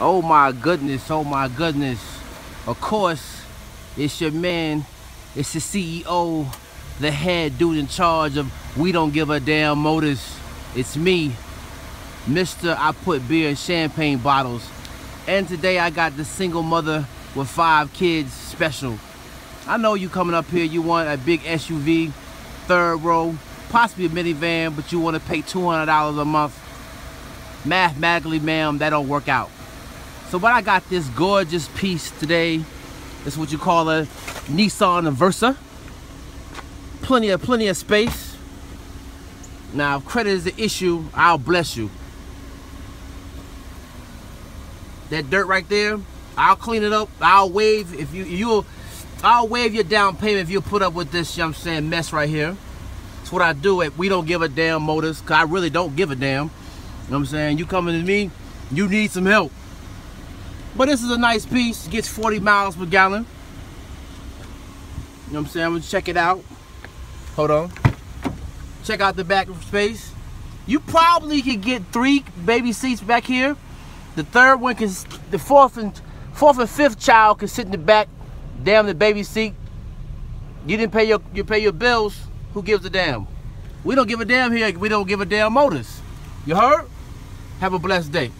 Oh my goodness, oh my goodness. Of course, it's your man, it's the CEO, the head dude in charge of We Don't Give a Damn Motors. It's me, Mr. I Put Beer in Champagne Bottles. And today I got the single mother with five kids special. I know you coming up here, you want a big SUV, third row, possibly a minivan, but you want to pay $200 a month. Mathematically, ma'am, that don't work out. So but I got this gorgeous piece today. This is what you call a Nissan Versa. Plenty of plenty of space. Now, if credit is the issue, I'll bless you. That dirt right there, I'll clean it up. I'll waive if you you'll I'll waive your down payment if you put up with this, you know I'm saying, mess right here. That's what I do at We Don't Give a Damn Motors, cause I really don't give a damn. You know what I'm saying? You coming to me, you need some help. But this is a nice piece, gets 40 miles per gallon. You know what I'm saying? I'm gonna check it out. Hold on. Check out the back space. You probably could get three baby seats back here. The third one can, the fourth and fourth and fifth child can sit in the back, damn the baby seat. You didn't pay your you pay your bills. Who gives a damn? We don't give a damn here. We don't give a damn motors. You heard? Have a blessed day.